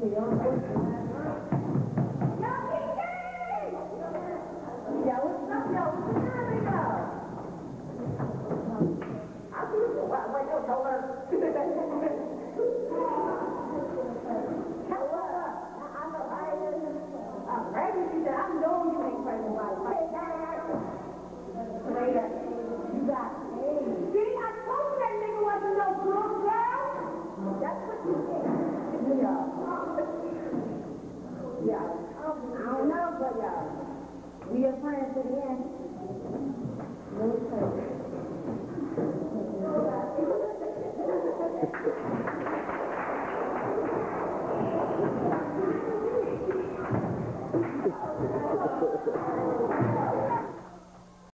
여보 세.